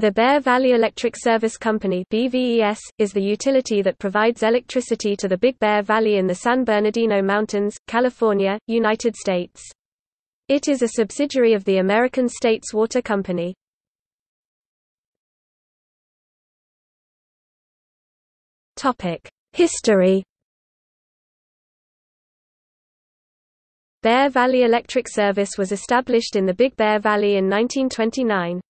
The Bear Valley Electric Service Company BVES, is the utility that provides electricity to the Big Bear Valley in the San Bernardino Mountains, California, United States. It is a subsidiary of the American States Water Company. History Bear Valley Electric Service was established in the Big Bear Valley in 1929.